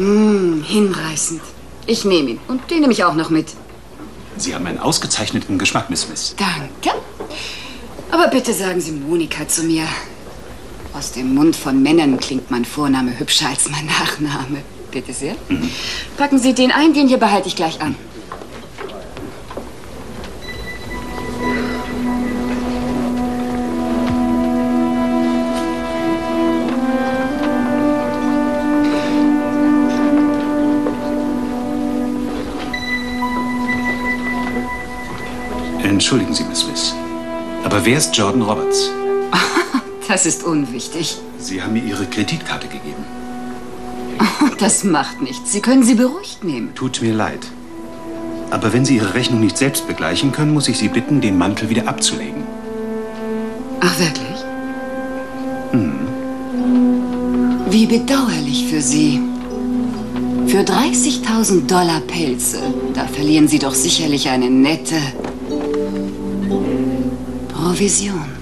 Mm, hinreißend. Ich nehme ihn. Und den nehme ich auch noch mit. Sie haben einen ausgezeichneten Geschmack, Miss Smith. Danke. Aber bitte sagen Sie Monika zu mir. Aus dem Mund von Männern klingt mein Vorname hübscher als mein Nachname. Bitte sehr. Packen Sie den ein, den hier behalte ich gleich an. Entschuldigen Sie, Miss Smith. Aber wer ist Jordan Roberts? Das ist unwichtig. Sie haben mir Ihre Kreditkarte gegeben. Das macht nichts. Sie können sie beruhigt nehmen. Tut mir leid. Aber wenn Sie Ihre Rechnung nicht selbst begleichen können, muss ich Sie bitten, den Mantel wieder abzulegen. Ach, wirklich? Wie bedauerlich für Sie. Für 30.000 Dollar Pelze, da verlieren Sie doch sicherlich eine nette Vision.